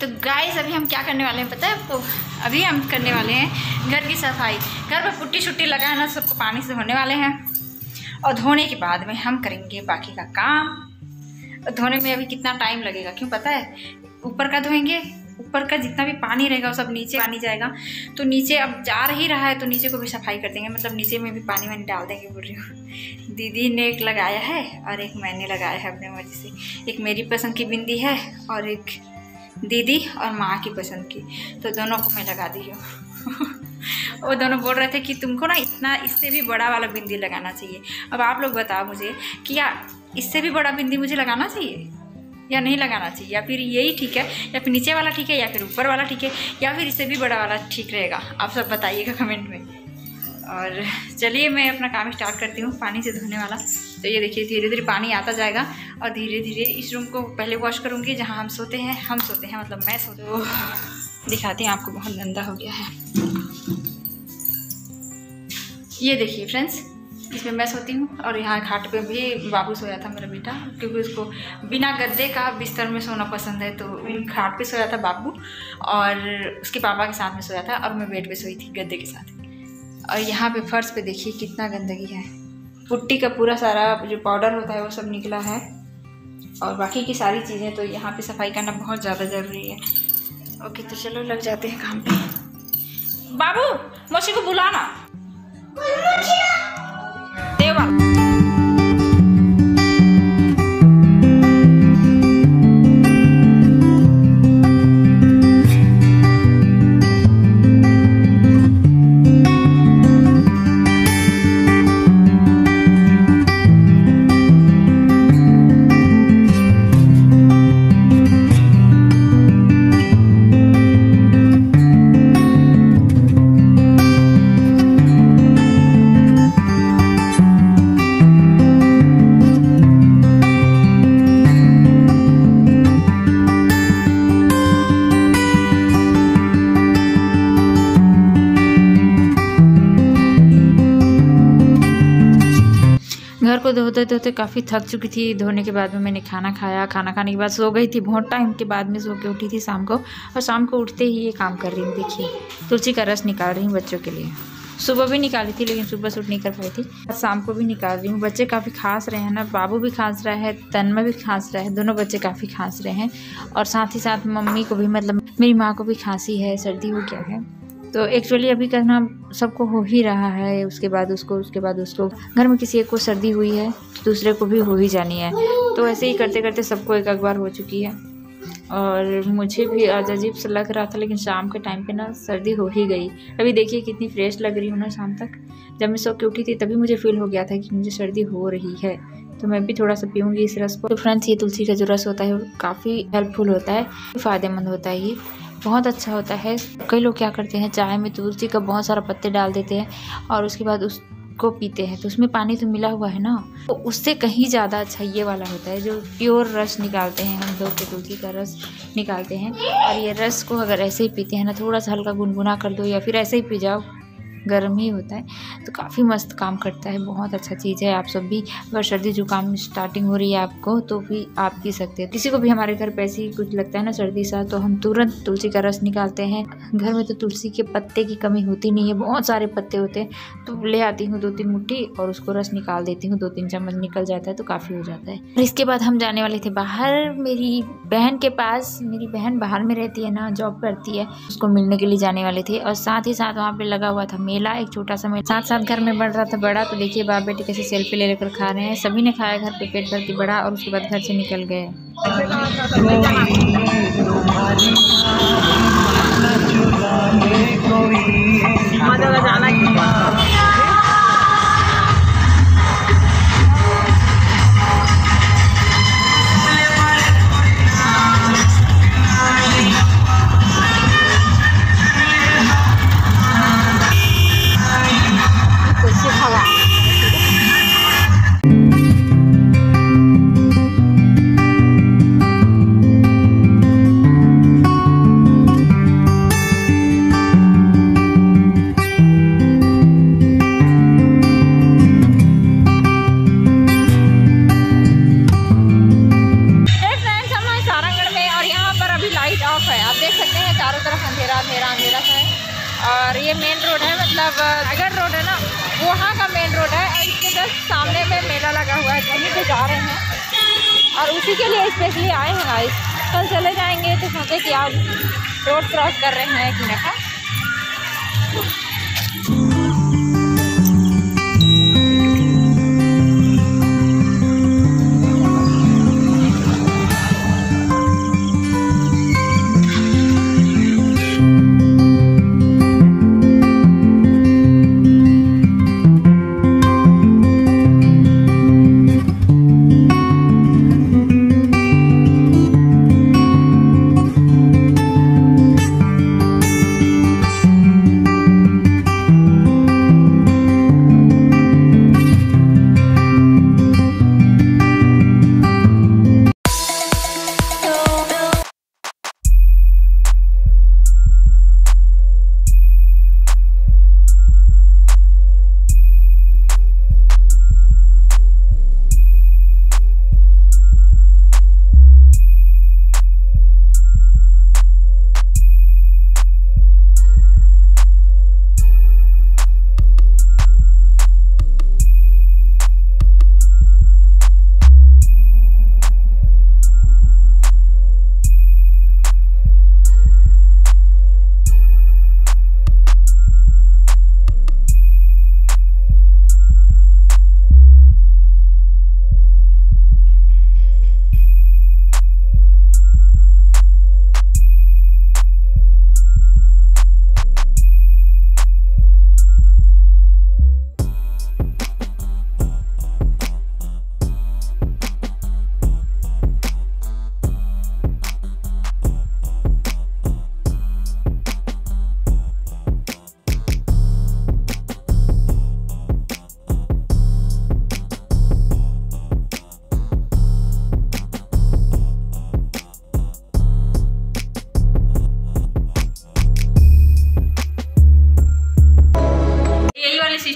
तो गाइस अभी हम क्या करने वाले हैं पता है आपको? अभी हम करने वाले हैं घर की सफ़ाई। घर में पुट्टी छुट्टी लगा है ना, सबको पानी से धोने वाले हैं। और धोने के बाद में हम करेंगे बाकी का काम। और धोने में अभी कितना टाइम लगेगा, क्यों पता है? ऊपर का धोएँगे, ऊपर का जितना भी पानी रहेगा वो सब नीचे पानी जाएगा। तो नीचे अब जा ही रहा है तो नीचे को भी सफ़ाई कर देंगे। मतलब नीचे में भी पानी वानी डाल देंगे, बोल रही हूँ। दीदी ने एक लगाया है और एक मैंने लगाया है अपने मर्ज़ी से। एक मेरी पसंद की बिंदी है और एक दीदी और माँ की पसंद की तो दोनों को मैं लगा दी हूँ। वो दोनों बोल रहे थे कि तुमको ना इतना, इससे भी बड़ा वाला बिंदी लगाना चाहिए। अब आप लोग बताओ मुझे कि या इससे भी बड़ा बिंदी मुझे लगाना चाहिए? या नहीं लगाना चाहिए? या फिर यही ठीक है? या फिर नीचे वाला ठीक है? या फिर ऊपर वाला ठीक है? या फिर इससे भी बड़ा वाला ठीक रहेगा? आप सब बताइएगा कमेंट में। और चलिए मैं अपना काम स्टार्ट करती हूँ पानी से धोने वाला। तो ये देखिए, धीरे धीरे पानी आता जाएगा और धीरे धीरे इस रूम को पहले वॉश करूँगी, जहाँ हम सोते हैं, हम सोते हैं मतलब मैं सोते हूँ। दिखाती हूँ आपको, बहुत गंदा हो गया है। ये देखिए फ्रेंड्स इसमें मैं सोती हूँ और यहाँ घाट पे भी बाबू सोया था मेरा बेटा, क्योंकि उसको बिना गद्दे का बिस्तर में सोना पसंद है तो घाट पे सोया था बाबू और उसके पापा के साथ में सोया था और मैं बेड पे सोई थी गद्दे के साथ। और यहाँ पे फर्श पे देखिए कितना गंदगी है। पुट्टी का पूरा सारा जो पाउडर होता है वो सब निकला है। और बाकी की सारी चीज़ें तो यहाँ पे सफ़ाई करना बहुत ज़्यादा ज़रूरी है। ओके तो चलो लग जाते हैं काम पे। बाबू मौसी को बुलाना। देवा को धोते धोते काफ़ी थक चुकी थी। धोने के बाद में मैंने खाना खाया। खाना खाने के बाद सो गई थी। बहुत टाइम के बाद में सो के उठी थी शाम को। और शाम को उठते ही ये काम कर रही हूँ। देखिए, तुलसी का रस निकाल रही हूँ बच्चों के लिए। सुबह भी निकाली थी, लेकिन सुबह सूट नहीं कर पाई थी। शाम को भी निकाल रही हूँ। बच्चे काफ़ी खांस रहे हैं ना। बाबू भी खांस रहा है, तन्मय भी खांस रहा है। दोनों बच्चे काफ़ी खांस रहे हैं। और साथ ही साथ मम्मी को भी मतलब मेरी माँ को भी खांसी है, सर्दी हो गया है? तो एक्चुअली अभी करना सबको हो ही रहा है, उसके बाद उसको, उसके बाद उसको। घर में किसी एक को सर्दी हुई है तो दूसरे को भी हो ही जानी है। तो ऐसे ही करते करते सबको एक अखबार हो चुकी है। और मुझे भी आज अजीब सा लग रहा था, लेकिन शाम के टाइम पे ना सर्दी हो ही गई। अभी देखिए कितनी फ्रेश लग रही हूँ ना शाम तक। जब मैं सो के उठी थी, तभी मुझे फील हो गया था कि मुझे सर्दी हो रही है। तो मैं भी थोड़ा सा पीऊँगी इस रस को। तो फ्रेंड्स ये तुलसी का जो रस होता है काफ़ी हेल्पफुल होता है, फ़ायदेमंद होता है ये। बहुत अच्छा होता है। कई लोग क्या करते हैं, चाय में तुलसी का बहुत सारा पत्ते डाल देते हैं और उसके बाद उसको पीते हैं। तो उसमें पानी तो मिला हुआ है ना? तो उससे कहीं ज़्यादा अच्छा ये वाला होता है, जो प्योर रस निकालते हैं हम लोग के तुलसी का रस निकालते हैं। और ये रस को अगर ऐसे ही पीते हैं ना, थोड़ा सा हल्का गुनगुना कर दो या फिर ऐसे ही पी जाओ गर्म ही होता है। तो काफ़ी मस्त काम करता है, बहुत अच्छा चीज़ है। आप सब भी, अगर सर्दी जुकाम स्टार्टिंग हो रही है आपको तो भी आप पी सकते हैं। किसी को भी हमारे घर पे ऐसे ही कुछ लगता है ना सर्दी सा तो हम तुरंत तुलसी का रस निकालते हैं। घर में तो तुलसी के पत्ते की कमी होती नहीं है, बहुत सारे पत्ते होते हैं। तो ले आती हूँ दो तीन मुट्ठी और उसको रस निकाल देती हूँ दो तीन चम्मच निकल जाता है तो काफ़ी हो जाता है। और इसके बाद हम जाने वाले थे बाहर। मेरी बहन के पास, मेरी बहन बाहर में रहती है ना जॉब करती है, उसको मिलने के लिए जाने वाले थे। और साथ ही साथ वहाँ पर लगा हुआ था मेला, एक छोटा सा मेला। साथ साथ घर में बढ़ रहा था बड़ा तो देखिए बाप बेटे कैसे सेल्फी ले लेकर खा रहे हैं। सभी ने खाया घर पे पेट भर के बड़ा और उसके बाद घर से निकल गए। और ये मेन रोड है मतलब अगर रोड है ना, वहाँ का मेन रोड है और इसके जस्ट सामने में मेला लगा हुआ है कहीं पे जा रहे हैं। और उसी के लिए स्पेशली आए हैं गाइस कल चले जाएँगे तो सोचे कि आज रोड क्रॉस कर रहे हैं कि ना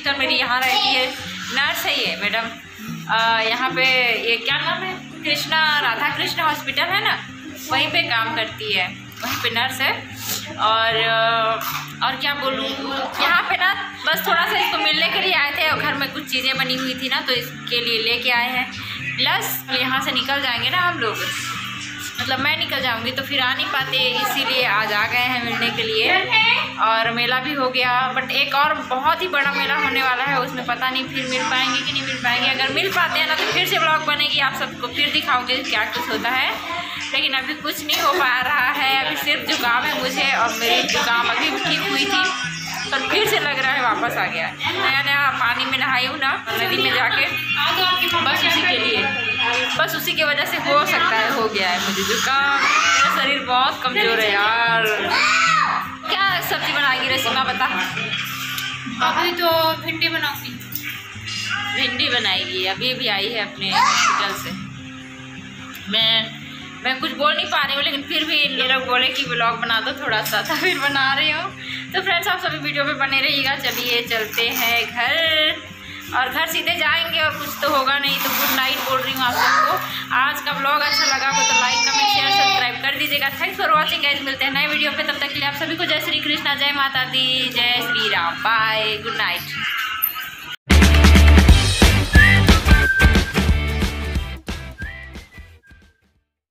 सिस्टर मेरी यहाँ रहती है। नर्स है ये मैडम यहाँ पे ये क्या नाम है? कृष्णा, राधा कृष्ण हॉस्पिटल है ना? वहीं पे काम करती है। वहीं पे नर्स है। और और क्या बोलूँ? यहाँ पे ना, बस थोड़ा सा इसको मिलने के लिए आए थे और घर में कुछ चीज़ें बनी हुई थी ना तो इसके लिए लेके आए हैं। प्लस यहाँ से निकल जाएँगे ना हम लोग। मतलब मैं निकल जाऊँगी तो फिर आ नहीं पाते, इसीलिए आज आ गए हैं मिलने के लिए। और मेला भी हो गया बट एक और बहुत ही बड़ा मेला होने वाला है, उसमें पता नहीं फिर मिल पाएँगे कि नहीं मिल पाएँगे। अगर मिल पाते हैं ना तो फिर से ब्लॉग बनेगी, आप सबको फिर दिखाओगे क्या कुछ होता है। लेकिन अभी कुछ नहीं हो पा रहा है, अभी सिर्फ़ जुकाम है मुझे और मेरी जुकाम अभी ठीक हुई थी, पर तो फिर से लग रहा है वापस आ गया। नया नया पानी में नहाई हूँ ना, नदी में जाके। बस उसी के लिए। बस उसी की वजह से हो सकता है, हो गया है मुझे जुकाम। मेरा शरीर बहुत कमज़ोर है यार। सब्ज़ी बनाएगी रसीमा बता अभी तो भिंडी बनाऊँगी। भिंडी बनाएगी अभी भी आई है अपने हॉस्पिटल से। मैं मैं कुछ बोल नहीं पा रही हूँ लेकिन फिर भी ये लोग बोले कि ब्लॉग बना दो थोड़ा सा तो फिर बना रही हूँ। तो फ्रेंड्स आप सभी वीडियो पे बने रहिएगा। चलिए चलते हैं घर। और घर सीधे जाएँगे और कुछ तो होगा नहीं तो गुड नाइट बोल रही हूँ आप सबको। आज का ब्लॉग अच्छा लगा हो तो लाइक दीजिएगा। थैंक्स फॉर वॉचिंग गाइज़ मिलते हैं नए वीडियो पे। तब तक के लिए आप सभी को जय श्री कृष्णा, जय माता दी, जय Shri Ram. Bye good night